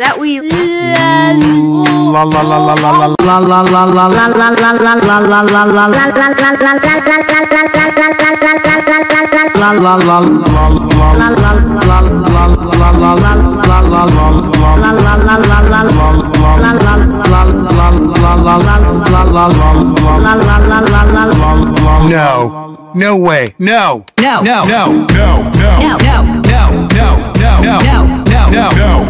that we la la la la la la la la la la No. No way. No. No. No. No. No. No. No. No. No. No. No. No. No.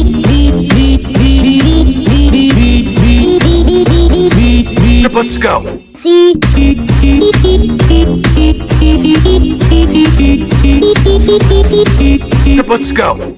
ship, let's go. See? Ship, let's go.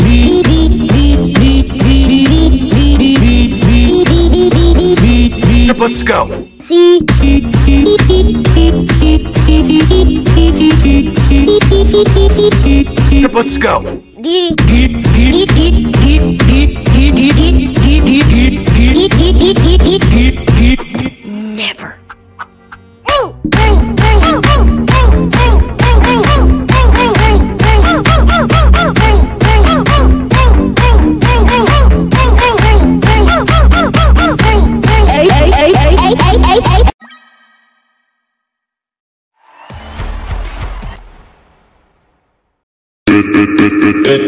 let's go. See? Let's go. D. D. D. D. D. D. D. D. D. D. D. D.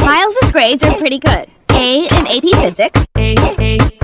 Miles' grades are pretty good. A in AP Physics. A, A,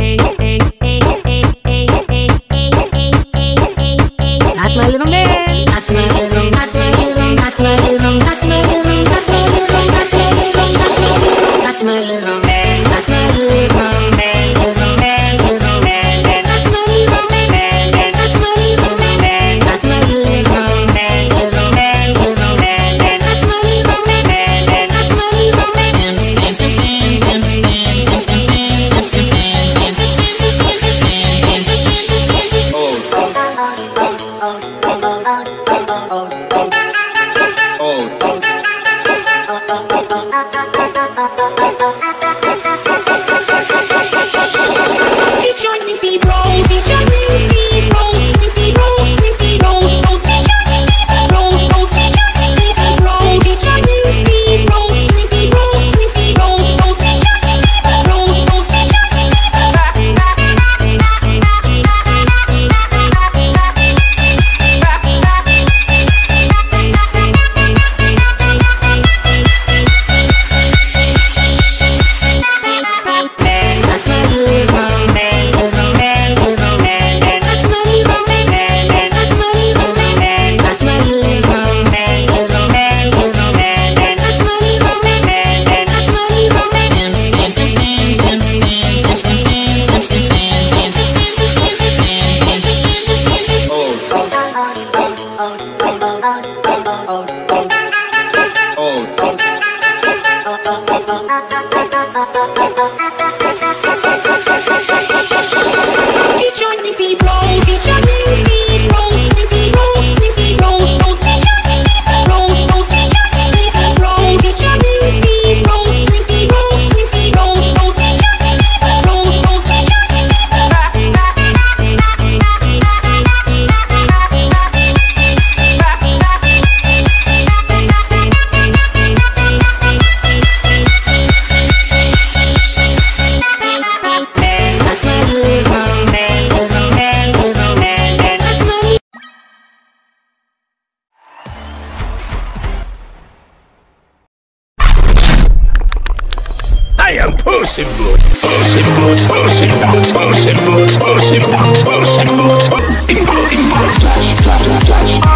Pussy boot, pussy boot, pussy boot, pussy boot, pussy boot, pussy boot. Import, import, flash, flash, flash, flash.